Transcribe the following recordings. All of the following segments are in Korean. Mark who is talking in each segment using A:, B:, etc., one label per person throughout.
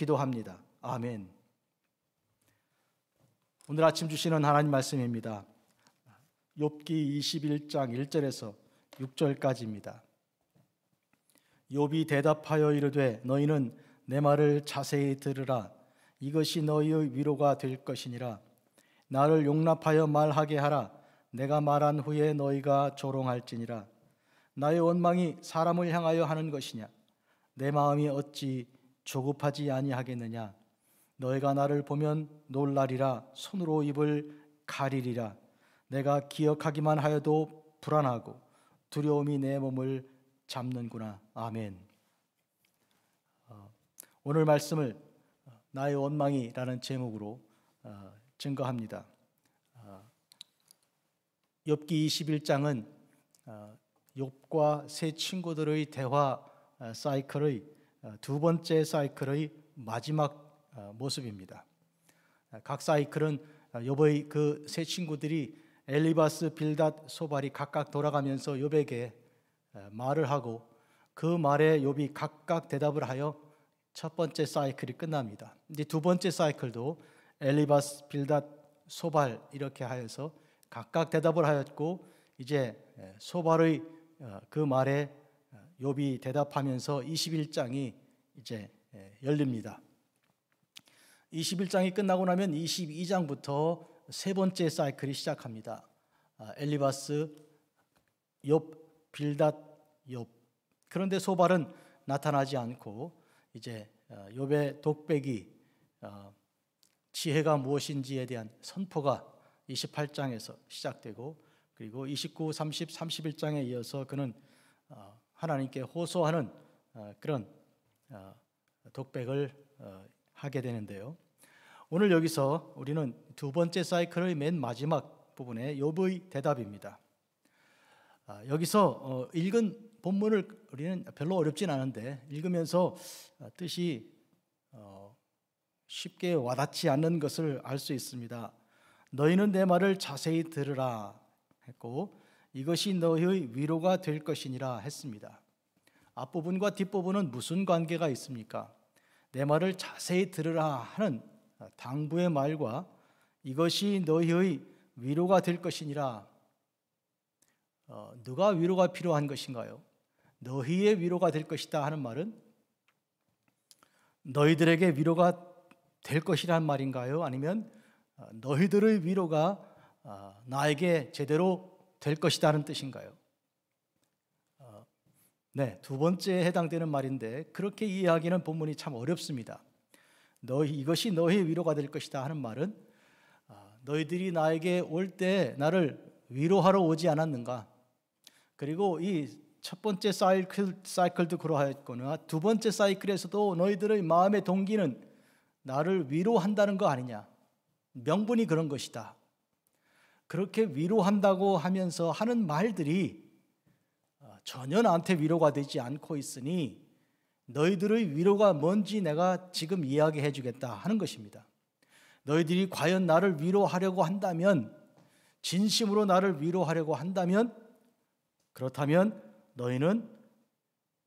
A: 기도합니다. 아멘. 오늘 아침 주시는 하나님 말씀입니다. 욥기 21장 1절에서 6절까지입니다. 욥이 대답하여 이르되 너희는 내 말을 자세히 들으라 이것이 너희의 위로가 될 것이니라 나를 용납하여 말하게 하라 내가 말한 후에 너희가 조롱할지니라 나의 원망이 사람을 향하여 하는 것이냐 내 마음이 어찌 조급하지 아니하겠느냐? 너희가 나를 보면 놀라리라. 손으로 입을 가리리라. 내가 기억하기만 하여도 불안하고 두려움이 내 몸을 잡는구나. 아멘. 어, 오늘 말씀을 나의 원망이라는 제목으로 어, 증거합니다. 어, 엽기 21장은 욥과 세 친구들의 대화 사이클의 두 번째 사이클의 마지막 모습입니다. 각 사이클은 욥의 그 세 친구들이 엘리바스, 빌닷, 소발이 각각 돌아가면서 욥에게 말을 하고 그 말에 욥이 각각 대답을 하여 첫 번째 사이클이 끝납니다. 이제 두 번째 사이클도 엘리바스, 빌닷, 소발 이렇게 하여서 각각 대답을 하였고 이제 소발의 어, 그 말에 욥이 대답하면서 21장이 이제 열립니다. 21장이 끝나고 나면 22장부터 세 번째 사이클이 시작합니다. 아, 엘리바스, 욥, 빌닷, 욥. 그런데 소발은 나타나지 않고 이제 어, 욥의 독백이 어, 지혜가 무엇인지에 대한 선포가 28장에서 시작되고 그리고 29, 30, 31장에 이어서 그는 어, 하나님께 호소하는 그런 독백을 하게 되는데요. 오늘 여기서 우리는 두 번째 사이클의 맨 마지막 부분에 욥의 대답입니다. 아, 여기서 읽은 본문을 우리는 별로 어렵진 않은데 읽으면서 뜻이 쉽게 와닿지 않는 것을 알 수 있습니다. 너희는 내 말을 자세히 들으라 했고 이것이 너희의 위로가 될 것이니라 했습니다. 앞부분과 뒷부분은 무슨 관계가 있습니까? 내 말을 자세히 들으라 하는 당부의 말과 이것이 너희의 위로가 될 것이니라 어, 누가 위로가 필요한 것인가요? 너희의 위로가 될 것이다 하는 말은 너희들에게 위로가 될 것이란 말인가요? 아니면 어, 너희들의 위로가 어, 나에게 제대로 될 것이다는 뜻인가요? 어, 네, 두 번째에 해당되는 말인데 그렇게 이해하기는 본문이 참 어렵습니다. 너희 이것이 너희 위로가 될 것이다 하는 말은 너희들이 나에게 올 때 나를 위로하러 오지 않았는가? 그리고 이 첫 번째 사이클 사이클도 그러하였거나 두 번째 사이클에서도 너희들의 마음의 동기는 나를 위로한다는 거 아니냐? 명분이 그런 것이다. 그렇게 위로한다고 하면서 하는 말들이 어, 전혀 나한테 위로가 되지 않고 있으니 너희들의 위로가 뭔지 내가 지금 이야기해 주겠다 하는 것입니다. 너희들이 과연 나를 위로하려고 한다면, 진심으로 나를 위로하려고 한다면, 그렇다면 너희는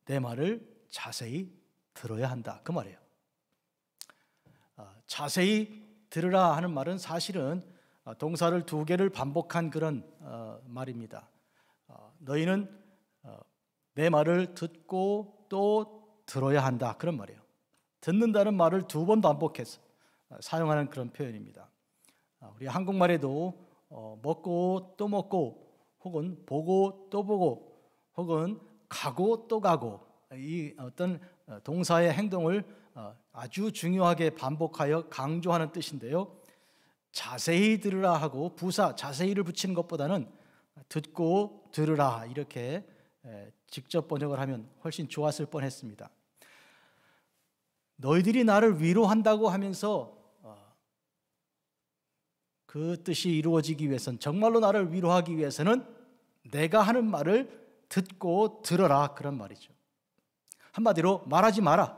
A: 내 말을 자세히 들어야 한다. 그 말이에요. 아, 자세히 들으라 하는 말은 사실은 아, 동사를 두 개를 반복한 그런 어, 말입니다. 어, 너희는 어, 내 말을 듣고 또 들어야 한다. 그런 말이에요. 듣는다는 말을 두 번 반복해서 사용하는 그런 표현입니다. 아, 우리 한국말에도 먹고 또 먹고 혹은 보고 또 보고 혹은 가고 또 가고 이 어떤 동사의 행동을 어, 아주 중요하게 반복하여 강조하는 뜻인데요. 자세히 들으라 하고 부사 자세히를 붙이는 것보다는 듣고 들으라 이렇게 직접 번역을 하면 훨씬 좋았을 뻔했습니다. 너희들이 나를 위로한다고 하면서 어, 그 뜻이 이루어지기 위해서는 정말로 나를 위로하기 위해서는 내가 하는 말을 듣고 들어라 그런 말이죠. 한마디로 말하지 마라.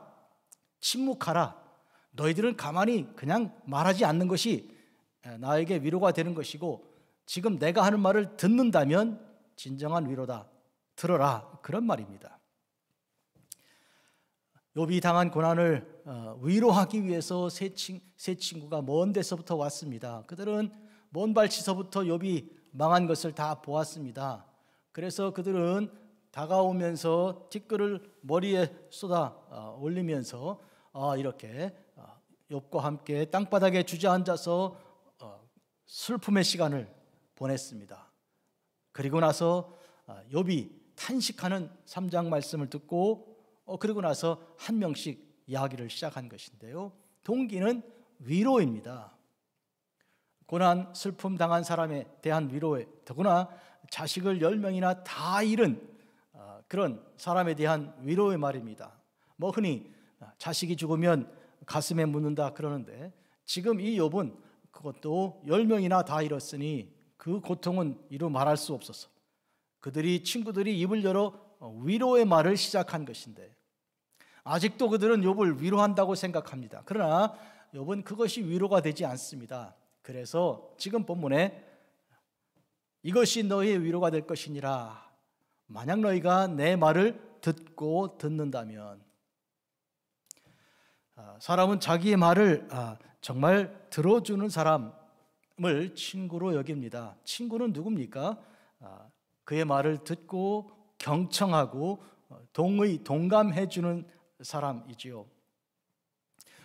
A: 침묵하라. 너희들은 가만히 그냥 말하지 않는 것이 나에게 위로가 되는 것이고 지금 내가 하는 말을 듣는다면 진정한 위로다. 들어라. 그런 말입니다. 욥이 당한 고난을 어, 위로하기 위해서 세, 친, 세 친구가 먼 데서부터 왔습니다. 그들은 먼 발치서부터 욥이 망한 것을 다 보았습니다. 그래서 그들은 다가오면서 티끌을 머리에 쏟아 어, 올리면서 어, 이렇게 욥과 함께 땅바닥에 주저앉아서 슬픔의 시간을 보냈습니다. 그리고 나서 욥이 탄식하는 3장 말씀을 듣고 어, 그리고 나서 한 명씩 이야기를 시작한 것인데요. 동기는 위로입니다. 고난, 슬픔 당한 사람에 대한 위로에 더구나 자식을 열 명이나 다 잃은 어, 그런 사람에 대한 위로의 말입니다. 뭐 흔히 자식이 죽으면 가슴에 묻는다 그러는데 지금 이 욥은 그것도 열 명이나 다 잃었으니 그 고통은 이루 말할 수 없어서 그들이 친구들이 입을 열어 위로의 말을 시작한 것인데 아직도 그들은 욥을 위로한다고 생각합니다. 그러나 욥은 그것이 위로가 되지 않습니다. 그래서 지금 본문에 이것이 너희의 위로가 될 것이니라. 만약 너희가 내 말을 듣고 듣는다면 아, 사람은 자기의 말을 아, 정말 들어주는 사람을 친구로 여깁니다. 친구는 누굽니까? 아, 그의 말을 듣고 경청하고 어, 동의 동감해 주는 사람이지요.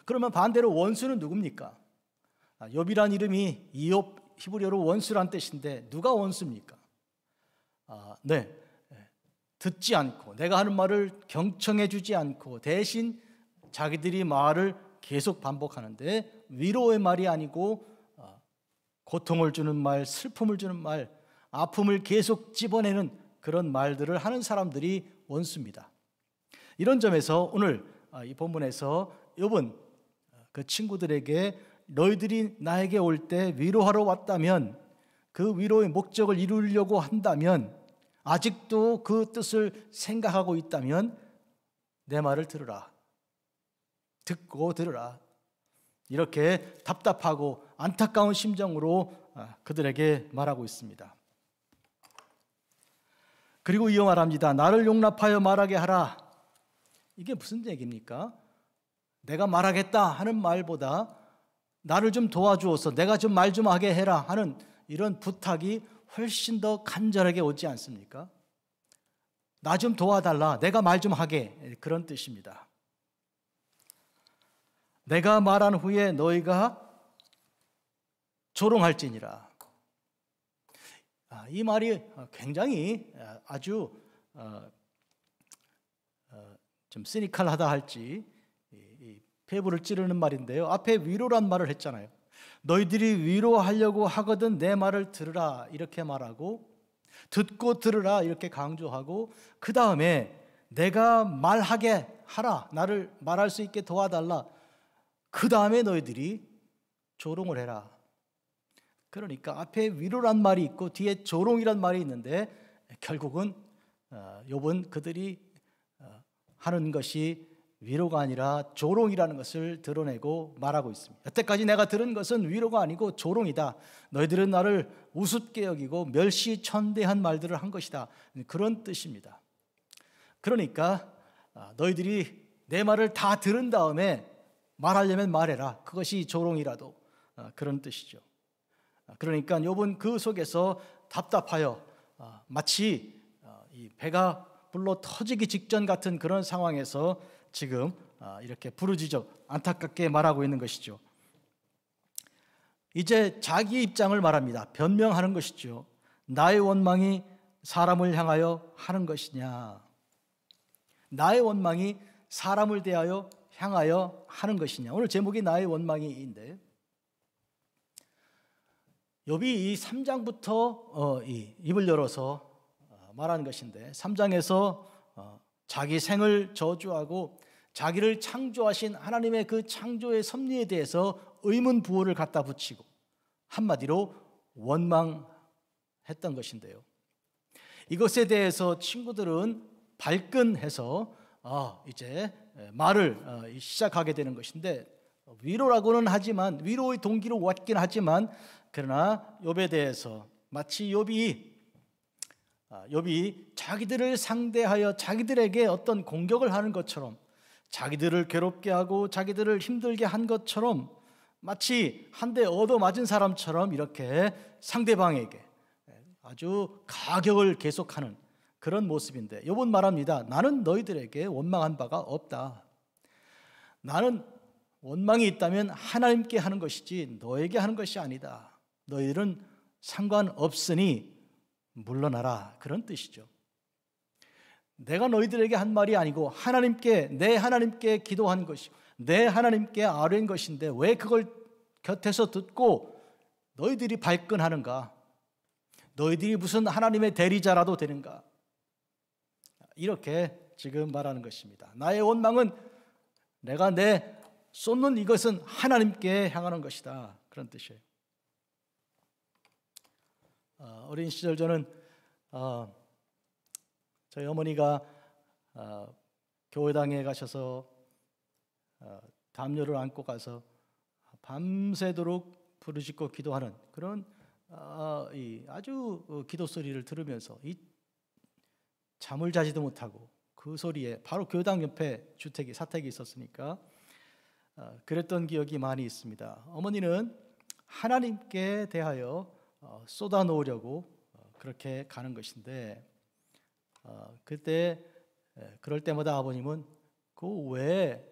A: 그러면 반대로 원수는 누굽니까? 아, 욥이란 이름이 이욥 히브리어로 원수란 뜻인데 누가 원수입니까? 아, 네. 듣지 않고 내가 하는 말을 경청해 주지 않고 대신 자기들이 말을 계속 반복하는데 위로의 말이 아니고 아, 고통을 주는 말, 슬픔을 주는 말, 아픔을 계속 집어내는 그런 말들을 하는 사람들이 원수입니다. 이런 점에서 오늘 아, 이 본문에서 욥은 그 친구들에게 너희들이 나에게 올 때 위로하러 왔다면 그 위로의 목적을 이루려고 한다면 아직도 그 뜻을 생각하고 있다면 내 말을 들으라. 듣고 들으라. 이렇게 답답하고 안타까운 심정으로 아, 그들에게 말하고 있습니다. 그리고 이어 말합니다. 나를 용납하여 말하게 하라. 이게 무슨 얘기입니까? 내가 말하겠다 하는 말보다 나를 좀 도와주어서 내가 좀 말 좀 하게 해라 하는 이런 부탁이 훨씬 더 간절하게 오지 않습니까? 나 좀 도와달라. 내가 말 좀 하게. 그런 뜻입니다. 내가 말한 후에 너희가 조롱할지니라. 아, 이 말이 굉장히 아주 어, 좀 시니컬하다 할지 폐부를 찌르는 말인데요. 앞에 위로란 말을 했잖아요. 너희들이 위로하려고 하거든 내 말을 들으라 이렇게 말하고 듣고 들으라 이렇게 강조하고 그 다음에 내가 말하게 하라 나를 말할 수 있게 도와달라 그 다음에 너희들이 조롱을 해라 그러니까 앞에 위로란 말이 있고 뒤에 조롱이란 말이 있는데 결국은 욥은 어, 그들이 하는 것이 위로가 아니라 조롱이라는 것을 드러내고 말하고 있습니다. 여태까지 내가 들은 것은 위로가 아니고 조롱이다. 너희들은 나를 우습게 여기고 멸시천대한 말들을 한 것이다. 그런 뜻입니다. 그러니까 아, 너희들이 내 말을 다 들은 다음에 말하려면 말해라. 그것이 조롱이라도 아, 그런 뜻이죠. 아, 그러니까 욥은 그 속에서 답답하여 마치 이 배가 불로 터지기 직전 같은 그런 상황에서 지금 아, 이렇게 부르짖어 안타깝게 말하고 있는 것이죠. 이제 자기 입장을 말합니다. 변명하는 것이죠. 나의 원망이 사람을 향하여 하는 것이냐? 나의 원망이 사람을 대하여 향하여 하는 것이냐? 오늘 제목이 나의 원망이인데 욥이 이 3장부터 어, 이 입을 열어서 말하는 것인데 3장에서 어, 자기 생을 저주하고 자기를 창조하신 하나님의 그 창조의 섭리에 대해서 의문 부호를 갖다 붙이고 한마디로 원망했던 것인데요. 이것에 대해서 친구들은 발끈해서 아, 이제 말을 어, 시작하게 되는 것인데 위로라고는 하지만 위로의 동기로 왔긴 하지만 그러나 욥에 대해서 마치 욥이 아, 욥이 자기들을 상대하여 자기들에게 어떤 공격을 하는 것처럼 자기들을 괴롭게 하고 자기들을 힘들게 한 것처럼 마치 한 대 얻어 맞은 사람처럼 이렇게 상대방에게 아주 가격을 계속하는 그런 모습인데 요번 말합니다. 나는 너희들에게 원망한 바가 없다. 나는 원망이 있다면 하나님께 하는 것이지 너에게 하는 것이 아니다. 너희들은 상관없으니 물러나라. 그런 뜻이죠. 내가 너희들에게 한 말이 아니고 하나님께 내 하나님께 기도한 것이 내 하나님께 아뢰인 것인데 왜 그걸 곁에서 듣고 너희들이 발끈하는가? 너희들이 무슨 하나님의 대리자라도 되는가? 이렇게 지금 말하는 것입니다. 나의 원망은 내가 내 쏟는 이것은 하나님께 향하는 것이다. 그런 뜻이에요. 어, 어린 시절 저는 어, 저희 어머니가 어, 교회당에 가셔서 어, 담요를 안고 가서 밤새도록 부르짖고 기도하는 그런 어, 이 아주 어, 기도 소리를 들으면서 이 잠을 자지도 못하고 그 소리에 바로 교당 옆에 주택이 사택이 있었으니까 어, 그랬던 기억이 많이 있습니다. 어머니는 하나님께 대하여 어, 쏟아 놓으려고 어, 그렇게 가는 것인데 그때 그럴 때마다 아버님은 그왜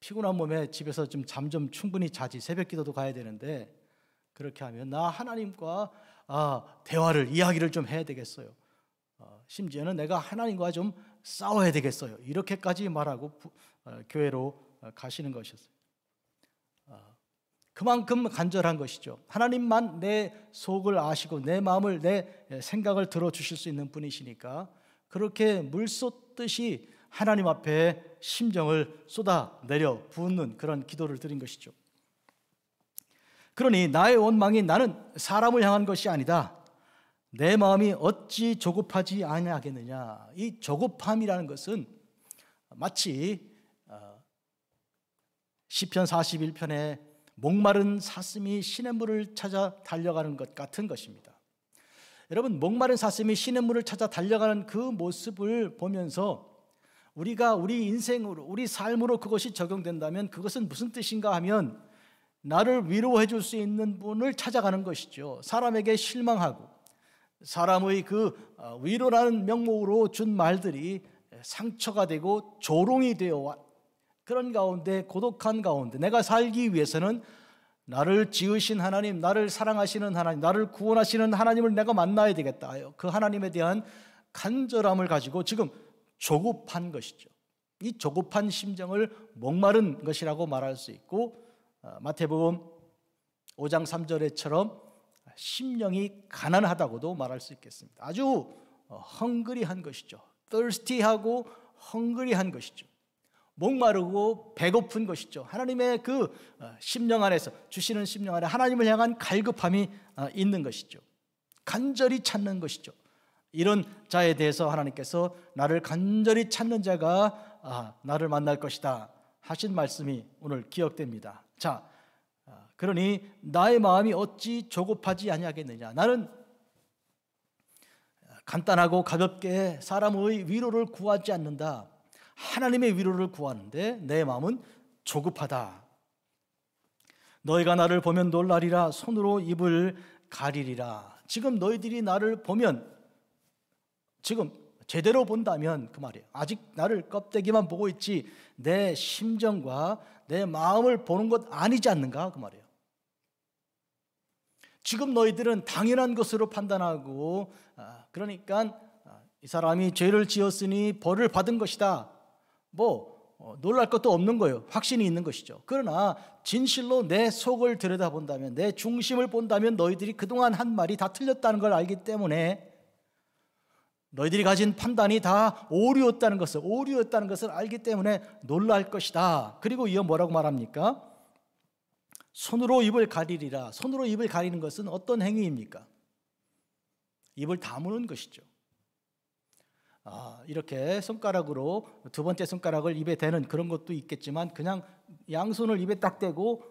A: 피곤한 몸에 집에서 좀 잠 좀 충분히 자지 새벽 기도도 가야 되는데 그렇게 하면 나 하나님과 아, 대화를 이야기를 좀 해야 되겠어요. 어, 심지어는 내가 하나님과 좀 싸워야 되겠어요. 이렇게까지 말하고 부, 어, 교회로 어, 가시는 것이었어요. 어, 그만큼 간절한 것이죠. 하나님만 내 속을 아시고 내 마음을 내 생각을 들어 주실 수 있는 분이시니까 그렇게 물 쏟듯이 하나님 앞에 심정을 쏟아 내려 붓는 그런 기도를 드린 것이죠. 그러니 나의 원망이 나는 사람을 향한 것이 아니다. 내 마음이 어찌 조급하지 아니하겠느냐. 이 조급함이라는 것은 마치 어, 시편 41편에 목마른 사슴이 시냇물을 찾아 달려가는 것 같은 것입니다. 여러분 목마른 사슴이 시냇물을 찾아 달려가는 그 모습을 보면서 우리가 우리 인생으로 우리 삶으로 그것이 적용된다면 그것은 무슨 뜻인가 하면 나를 위로해 줄 수 있는 분을 찾아가는 것이죠. 사람에게 실망하고 사람의 그 어, 위로라는 명목으로 준 말들이 상처가 되고 조롱이 되어 그런 가운데 고독한 가운데 내가 살기 위해서는 나를 지으신 하나님, 나를 사랑하시는 하나님, 나를 구원하시는 하나님을 내가 만나야 되겠다. 그 하나님에 대한 간절함을 가지고 지금 조급한 것이죠. 이 조급한 심정을 목마른 것이라고 말할 수 있고 어, 마태복음 5장 3절에처럼 심령이 가난하다고도 말할 수 있겠습니다. 아주 헝그리한 어, 것이죠. thirsty하고 헝그리한 것이죠. 목마르고 배고픈 것이죠. 하나님의 그 어, 심령 안에서 주시는 심령 안에 하나님을 향한 갈급함이 있는 것이죠. 간절히 찾는 것이죠. 이런 자에 대해서 하나님께서 나를 간절히 찾는 자가 아, 나를 만날 것이다 하신 말씀이 오늘 기억됩니다. 자, 아, 그러니 나의 마음이 어찌 조급하지 아니하겠느냐? 나는 간단하고 가볍게 사람의 위로를 구하지 않는다. 하나님의 위로를 구하는데 내 마음은 조급하다. 너희가 나를 보면 놀라리라 손으로 입을 가리리라. 지금 너희들이 나를 보면 지금 제대로 본다면 그 말이에요. 아직 나를 껍데기만 보고 있지 내 심정과 내 마음을 보는 것 아니지 않는가 그 말이에요. 지금 너희들은 당연한 것으로 판단하고 아, 그러니까 아, 이 사람이 죄를 지었으니 벌을 받은 것이다. 뭐 어, 놀랄 것도 없는 거예요. 확신이 있는 것이죠. 그러나 진실로 내 속을 들여다본다면 내 중심을 본다면 너희들이 그동안 한 말이 다 틀렸다는 걸 알기 때문에 너희들이 가진 판단이 다 오류였다는 것을 오류였다는 것을 알기 때문에 놀랄 것이다. 그리고 이어 뭐라고 말합니까? 손으로 입을 가리리라. 손으로 입을 가리는 것은 어떤 행위입니까? 입을 다무는 것이죠. 아, 이렇게 손가락으로 두 번째 손가락을 입에 대는 그런 것도 있겠지만 그냥 양손을 입에 딱 대고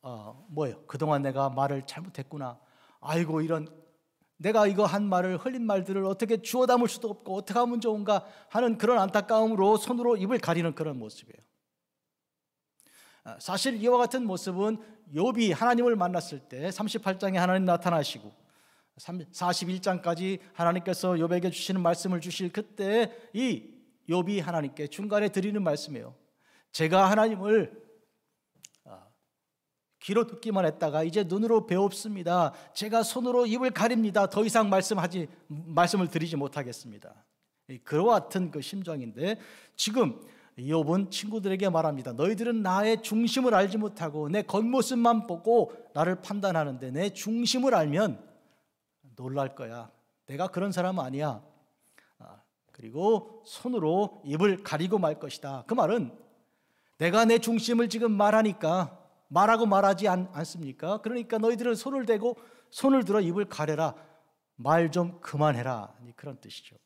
A: 어, 뭐예요? 그동안 내가 말을 잘못했구나. 아이고 이런 내가 이거 한 말을 흘린 말들을 어떻게 주워 담을 수도 없고 어떻게 하면 좋은가 하는 그런 안타까움으로 손으로 입을 가리는 그런 모습이에요. 아, 사실 이와 같은 모습은 욥이 하나님을 만났을 때 38장에 하나님 나타나시고 41장까지 하나님께서 욥에게 주시는 말씀을 주실 그때 이 욥이 하나님께 중간에 드리는 말씀이에요. 제가 하나님을 귀로 듣기만 했다가 이제 눈으로 배웁습니다. 제가 손으로 입을 가립니다. 더 이상 말씀하지 말씀을 드리지 못하겠습니다. 그와 같은 그 심정인데 지금 욥은 친구들에게 말합니다. 너희들은 나의 중심을 알지 못하고 내 겉모습만 보고 나를 판단하는데 내 중심을 알면 놀랄 거야. 내가 그런 사람 아니야. 아, 그리고 손으로 입을 가리고 말 것이다. 그 말은 내가 내 중심을 지금 말하니까 말하고 말하지 않, 않습니까? 그러니까 너희들은 손을 대고 손을 들어 입을 가려라. 말 좀 그만해라. 그런 뜻이죠.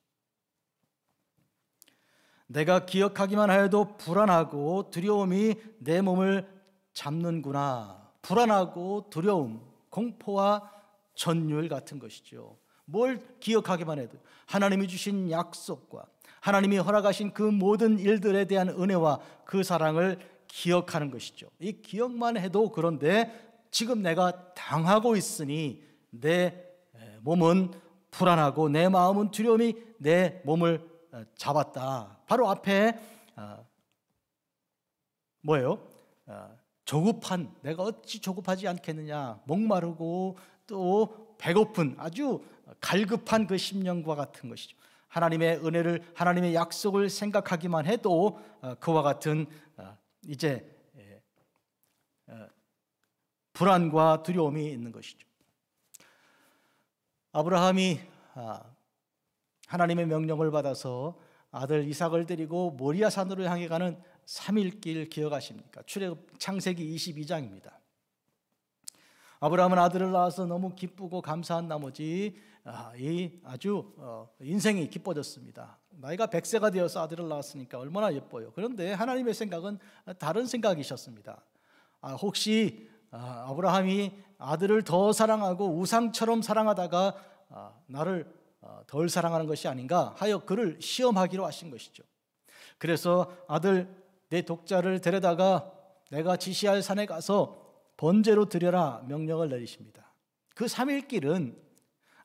A: 내가 기억하기만 하여도 불안하고 두려움이 내 몸을 잡는구나. 불안하고 두려움, 공포와 전율 같은 것이죠. 뭘 기억하기만 해도 하나님이 주신 약속과 하나님이 허락하신 그 모든 일들에 대한 은혜와 그 사랑을 기억하는 것이죠. 이 기억만 해도 그런데 지금 내가 당하고 있으니 내 몸은 불안하고 내 마음은 두려움이 내 몸을 어, 잡았다. 바로 앞에 어, 뭐예요? 어, 조급한 내가 어찌 조급하지 않겠느냐 목마르고 또 배고픈 아주 갈급한 그 심령과 같은 것이죠. 하나님의 은혜를 하나님의 약속을 생각하기만 해도 그와 같은 이제 예, 어, 불안과 두려움이 있는 것이죠. 아브라함이 아, 하나님의 명령을 받아서 아들 이삭을 데리고 모리아 산으로 향해 가는 3일길 기억하십니까? 출애굽 창세기 22장입니다. 아브라함은 아들을 낳아서 너무 기쁘고 감사한 나머지 아, 이 아주 어, 인생이 기뻐졌습니다. 나이가 100세가 되어서 아들을 낳았으니까 얼마나 예뻐요. 그런데 하나님의 생각은 다른 생각이셨습니다. 아, 혹시 아, 브라함이 아들을 더 사랑하고 우상처럼 사랑하다가 아, 나를 어, 덜 사랑하는 것이 아닌가 하여 그를 시험하기로 하신 것이죠. 그래서 아들 내 독자를 데려다가 내가 지시할 산에 가서 번제로 드려라 명령을 내리십니다. 그 3일 길은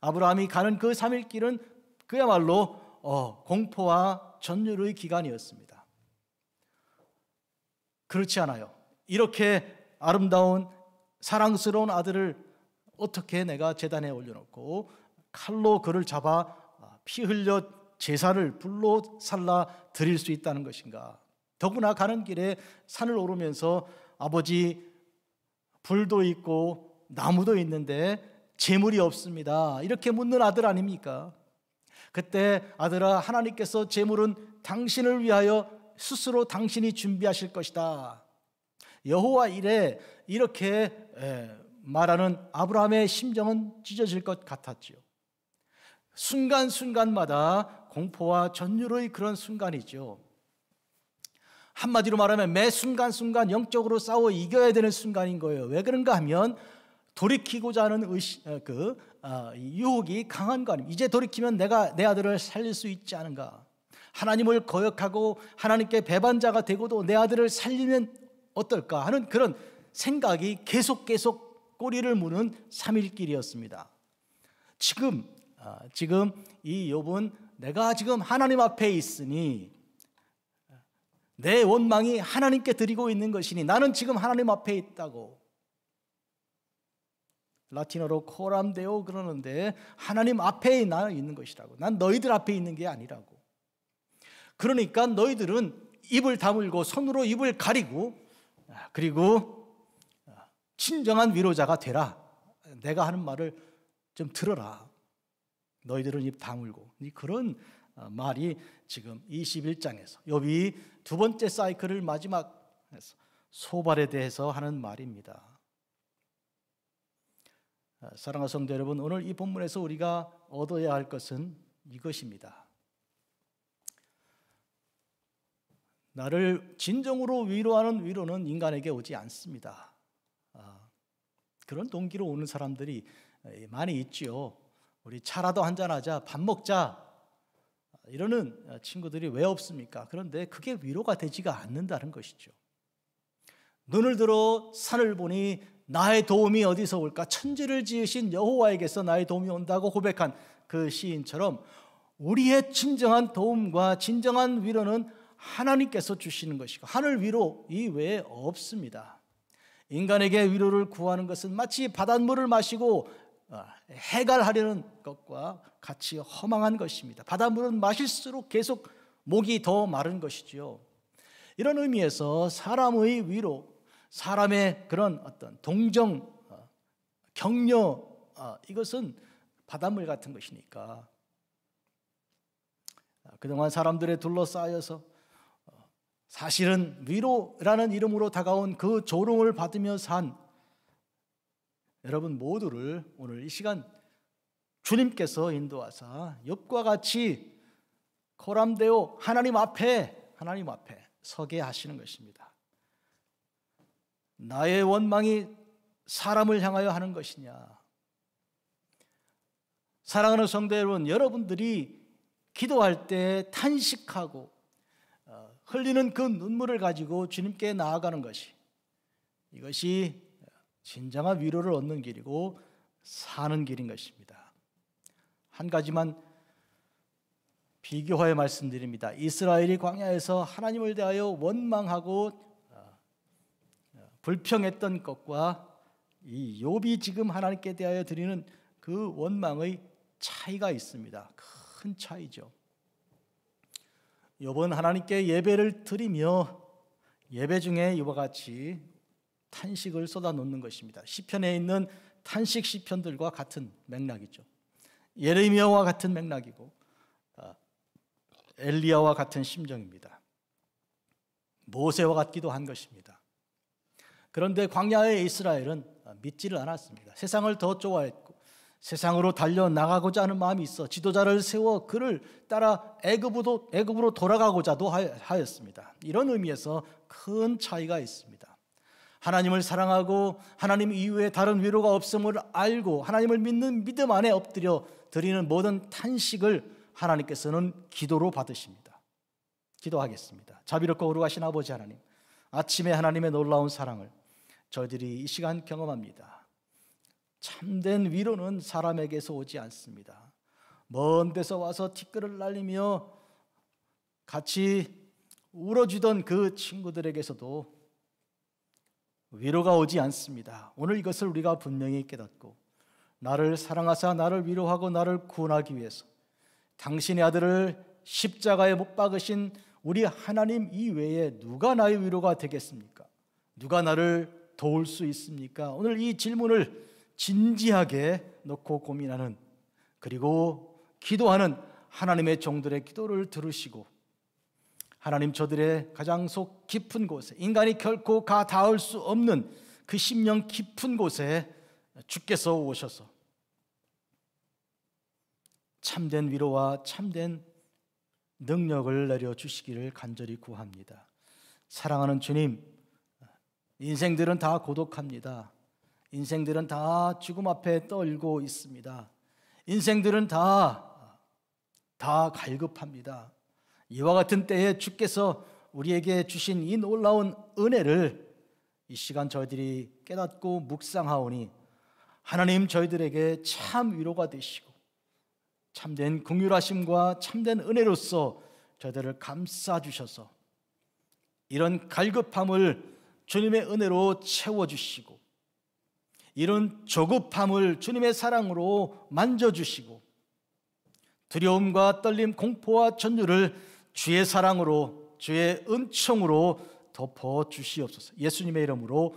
A: 아브라함이 가는 그 3일 길은 그야말로 어, 공포와 전율의 기간이었습니다. 그렇지 않아요. 이렇게 아름다운 사랑스러운 아들을 어떻게 내가 재단에 올려놓고 칼로 그를 잡아 아, 피 흘려 제사를 불로 살라 드릴 수 있다는 것인가? 더구나 가는 길에 산을 오르면서 아버지 불도 있고 나무도 있는데 재물이 없습니다. 이렇게 묻는 아들 아닙니까? 그때 아들아 하나님께서 재물은 당신을 위하여 스스로 당신이 준비하실 것이다. 여호와 이래 이렇게 말하는 아브라함의 심정은 찢어질 것 같았지요. 순간순간마다 공포와 전율의 그런 순간이죠. 한마디로 말하면 매 순간순간 영적으로 싸워 이겨야 되는 순간인 거예요. 왜 그런가 하면 돌이키고자 하는 의시, 어, 그 어, 유혹이 강한 거 아닙니까? 이제 돌이키면 내가 내 아들을 살릴 수 있지 않은가? 하나님을 거역하고 하나님께 배반자가 되고도 내 아들을 살리면 어떨까 하는 그런 생각이 계속 계속 꼬리를 무는 3일길이었습니다. 지금 아, 지금 이 욥은 내가 지금 하나님 앞에 있으니 내 원망이 하나님께 드리고 있는 것이니 나는 지금 하나님 앞에 있다고 라틴어로 코람데오 그러는데 하나님 앞에 나 있는 것이라고. 난 너희들 앞에 있는 게 아니라고. 그러니까 너희들은 입을 다물고 손으로 입을 가리고 아, 그리고 아, 진정한 위로자가 되라. 내가 하는 말을 좀 들어라. 너희들은 입 다물고 그런 아, 말이 지금 21장에서 욥이 두 번째 사이클을 마지막에서 소발에 대해서 하는 말입니다. 아, 사랑하는 성도 여러분, 오늘 이 본문에서 우리가 얻어야 할 것은 이것입니다. 나를 진정으로 위로하는 위로는 인간에게 오지 않습니다. 아, 그런 동기로 오는 사람들이 많이 있지요. 우리 차라도 한잔하자, 밥 먹자. 이러는 친구들이 왜 없습니까? 그런데 그게 위로가 되지가 않는다는 것이죠. 눈을 들어 산을 보니 나의 도움이 어디서 올까? 천지를 지으신 여호와에게서 나의 도움이 온다고 고백한 그 시인처럼 우리의 진정한 도움과 진정한 위로는 하나님께서 주시는 것이고 하늘 위로 이외에 없습니다. 인간에게 위로를 구하는 것은 마치 바닷물을 마시고 어, 해갈하려는 것과 같이 허망한 것입니다. 바닷물은 마실수록 계속 목이 더 마른 것이지요. 이런 의미에서 사람의 위로, 사람의 그런 어떤 동정, 어, 격려, 어, 이것은 바닷물 같은 것이니까 그동안 사람들의 둘러싸여서 사실은 위로라는 이름으로 다가온 그 조롱을 받으며 산 여러분 모두를 오늘 이 시간 주님께서 인도하사 엽과 같이 코람되어 하나님 앞에 하나님 앞에 서게 하시는 것입니다. 나의 원망이 사람을 향하여 하는 것이냐? 사랑하는 성도 여러분, 여러분들이 기도할 때 탄식하고 어, 흘리는 그 눈물을 가지고 주님께 나아가는 것이 이것이 진정한 위로를 얻는 길이고 사는 길인 것입니다. 한 가지만 비교하여 말씀드립니다. 이스라엘이 광야에서 하나님을 대하여 원망하고 어, 어, 불평했던 것과 이 욥이 지금 하나님께 대하여 드리는 그 원망의 차이가 있습니다. 큰 차이죠. 욥은 하나님께 예배를 드리며 예배 중에 이와 같이 탄식을 쏟아놓는 것입니다. 시편에 있는 탄식 시편들과 같은 맥락이죠. 예레미야와 같은 맥락이고 아, 엘리야와 같은 심정입니다. 모세와 같기도 한 것입니다. 그런데 광야의 이스라엘은 믿지를 않았습니다. 세상을 더 좋아했고 세상으로 달려 나가고자 하는 마음이 있어 지도자를 세워 그를 따라 애굽으로 애굽으로 돌아가고자도 하였습니다. 이런 의미에서 큰 차이가 있습니다. 하나님을 사랑하고 하나님 이후에 다른 위로가 없음을 알고 하나님을 믿는 믿음 안에 엎드려 드리는 모든 탄식을 하나님께서는 기도로 받으십니다. 기도하겠습니다. 자비롭고 거룩하신 아버지 하나님, 아침에 하나님의 놀라운 사랑을 저희들이 이 시간 경험합니다. 참된 위로는 사람에게서 오지 않습니다. 먼 데서 와서 티끌을 날리며 같이 울어주던 그 친구들에게서도 위로가 오지 않습니다. 오늘 이것을 우리가 분명히 깨닫고 나를 사랑하사 나를 위로하고 나를 구원하기 위해서 당신의 아들을 십자가에 못 박으신 우리 하나님 이외에 누가 나의 위로가 되겠습니까? 누가 나를 도울 수 있습니까? 오늘 이 질문을 진지하게 놓고 고민하는 그리고 기도하는 하나님의 종들의 기도를 들으시고 하나님 저들의 가장 속 깊은 곳에 인간이 결코 가 닿을 수 없는 그 심령 깊은 곳에 주께서 오셔서 참된 위로와 참된 능력을 내려 주시기를 간절히 구합니다. 사랑하는 주님, 인생들은 다 고독합니다. 인생들은 다 죽음 앞에 떨고 있습니다. 인생들은 다, 다 갈급합니다. 이와 같은 때에 주께서 우리에게 주신 이 놀라운 은혜를 이 시간 저희들이 깨닫고 묵상하오니 하나님 저희들에게 참 위로가 되시고 참된 긍휼하심과 참된 은혜로서 저희들을 감싸 주셔서 이런 갈급함을 주님의 은혜로 채워 주시고 이런 조급함을 주님의 사랑으로 만져 주시고 두려움과 떨림, 공포와 전율을 주의 사랑으로 주의 은총으로 덮어 주시옵소서. 예수님의 이름으로